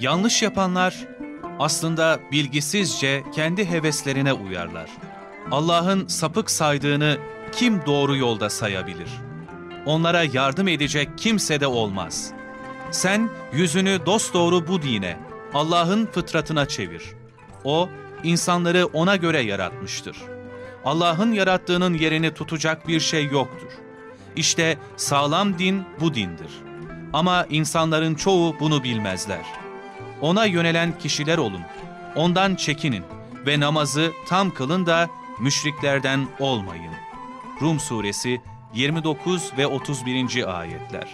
Yanlış yapanlar aslında bilgisizce kendi heveslerine uyarlar. Allah'ın sapık saydığını kim doğru yolda sayabilir? Onlara yardım edecek kimse de olmaz. Sen yüzünü dosdoğru bu dine, Allah'ın fıtratına çevir. O, insanları ona göre yaratmıştır. Allah'ın yarattığının yerini tutacak bir şey yoktur. İşte sağlam din bu dindir. Ama insanların çoğu bunu bilmezler. Ona yönelen kişiler olun. Ondan çekinin ve namazı tam kılın da müşriklerden olmayın. Rum suresi 29 ve 31. ayetler.